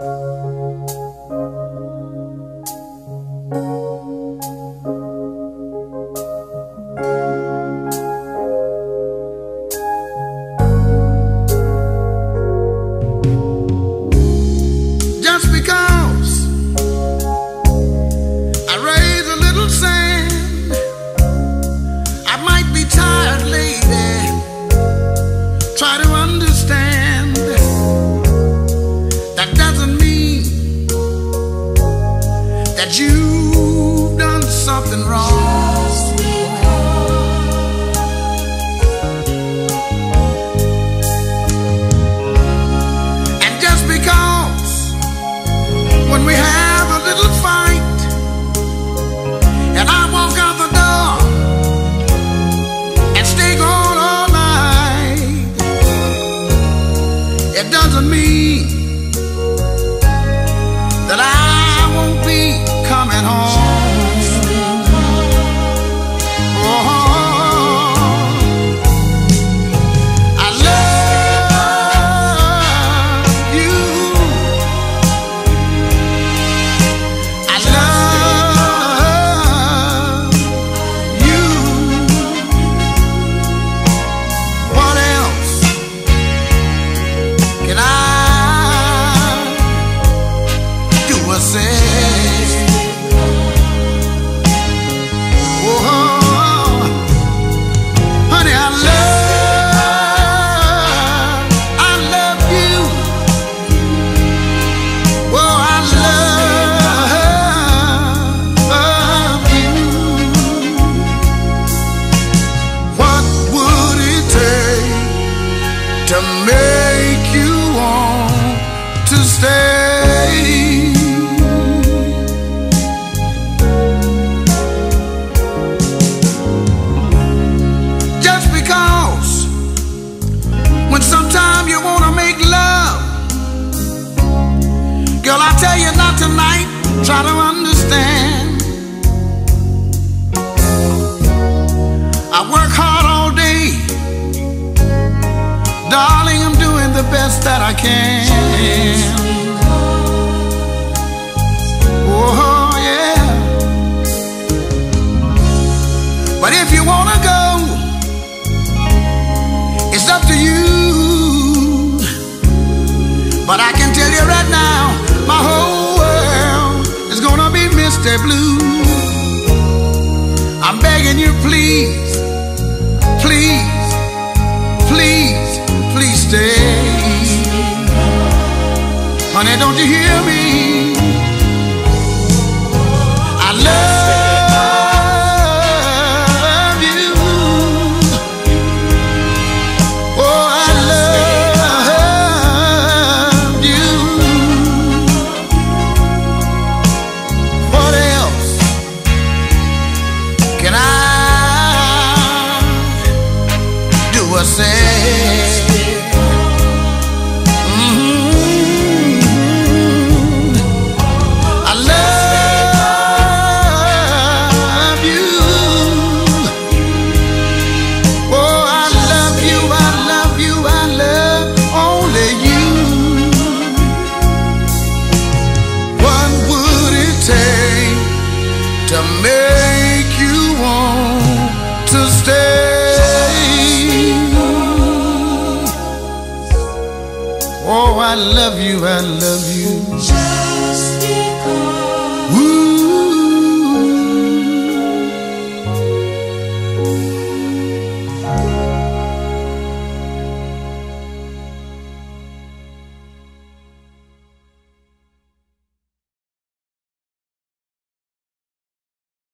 Just that you've done something wrong. And just because when we have a little fight and I walk out the door and stay gone all night, it doesn't mean Darling, I'm doing the best that I can. Oh, yeah. But if you wanna go, it's up to you. But I can tell you right now, my whole world is gonna be Mr. Blue. I'm begging you, please, please, please, please stay. Honey, don't you hear me? I love you. Oh, I love you. What else can I do or say? I love you, I love you. Just